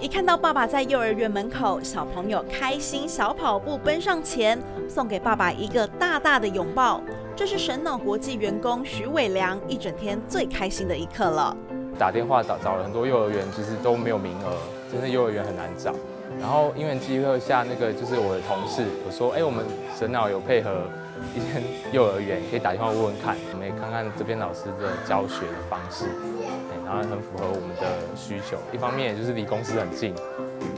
一看到爸爸在幼儿园门口，小朋友开心小跑步奔上前，送给爸爸一个大大的拥抱。这是神脑国际员工徐伟良一整天最开心的一刻了。打电话找找了很多幼儿园，其实都没有名额，真的幼儿园很难找。然后因为机会下，那个就是我的同事我说，哎，我们神脑有配合一间幼儿园，可以打电话问问看，我们也看看这边老师的教学的方式，然后很符合我们的需求。一方面也就是离公司很近，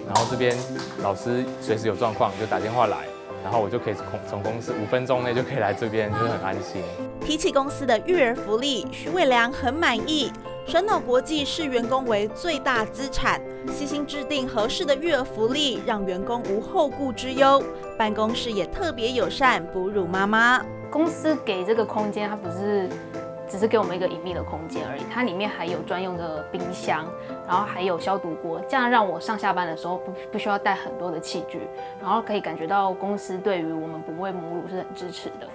然后这边老师随时有状况就打电话来，然后我就可以从从公司五分钟内就可以来这边，就是很安心。提起公司的育儿福利，徐伟良很满意。神脑国际视员工为最大资产，悉心制定合适的育儿福利，让员工无后顾之忧。办公室也特别友善，哺乳妈妈。公司给这个空间，它不是只是给我们一个隐秘的空间而已，它里面还有专用的冰箱，然后还有消毒锅，这样让我上下班的时候不不需要带很多的器具，然后可以感觉到公司对于我们不喂母乳是很支持的。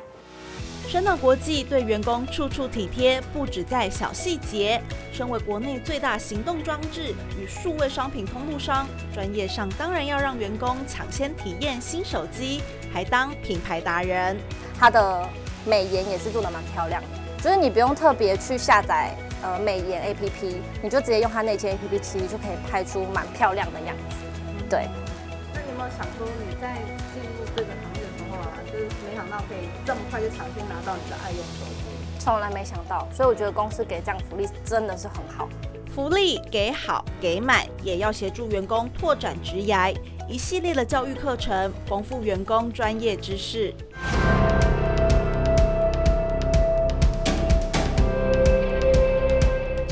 神脑国际对员工处处体贴，不止在小细节。身为国内最大行动装置与数位商品通路商，专业上当然要让员工抢先体验新手机，还当品牌达人。它的美颜也是做的蛮漂亮的，就是你不用特别去下载呃美颜 APP，你就直接用它内建 APP，其实就可以拍出蛮漂亮的样子。对。那你有没有想说你在进入这个行业的时候啊？就是没想到可以这么快就抢先拿到你的爱用手机，从来没想到，所以我觉得公司给这样福利真的是很好，福利给好给满，也要协助员工拓展职涯，一系列的教育课程，丰富员工专业知识。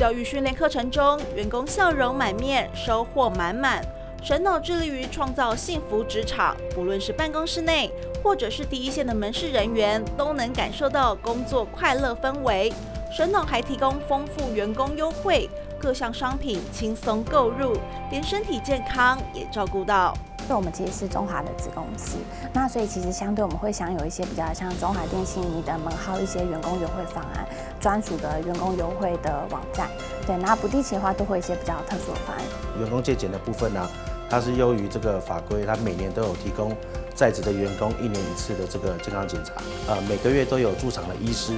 教育训练课程中，员工笑容满面，收获满满。神脑致力于创造幸福职场，不论是办公室内，或者是第一线的门市人员，都能感受到工作快乐氛围。神脑还提供丰富员工优惠，各项商品轻松购入，连身体健康也照顾到。因为我们其实是中华的子公司，那所以其实相对我们会享有一些比较像中华电信、你的门号一些员工优惠方案，专属的员工优惠的网站。对，那不定期的话都会一些比较特殊的方案。员工借检的部分呢？它是优于这个法规，它每年都有提供在职的员工一年一次的这个健康检查，呃，每个月都有驻场的医师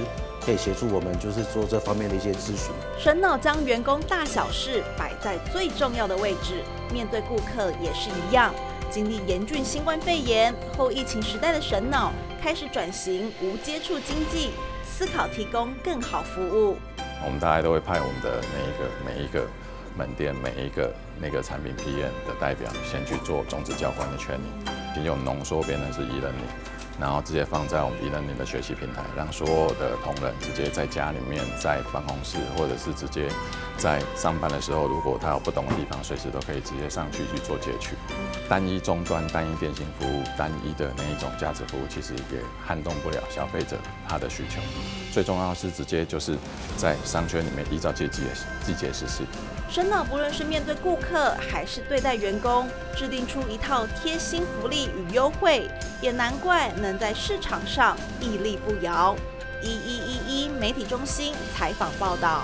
可以协助我们，就是做这方面的一些咨询。神脑将员工大小事摆在最重要的位置，面对顾客也是一样。经历严峻新冠肺炎后疫情时代的神脑，开始转型无接触经济，思考提供更好服务。我们大家都会派我们的每一个每一个。门店每一个那个产品 PM 的代表，先去做种子交换的权利，经用浓缩变成是一人领，然后直接放在我们一人领的学习平台，让所有的同仁直接在家里面、在办公室，或者是直接在上班的时候，如果他有不懂的地方，随时都可以直接上去去做截取。单一终端、单一电信服务、单一的那一种价值服务，其实也撼动不了消费者他的需求。最重要是直接就是在商圈里面依照季节季节实施。神脑不论是面对顾客还是对待员工，制定出一套贴心福利与优惠，也难怪能在市场上屹立不摇。一一一一媒体中心采访报道。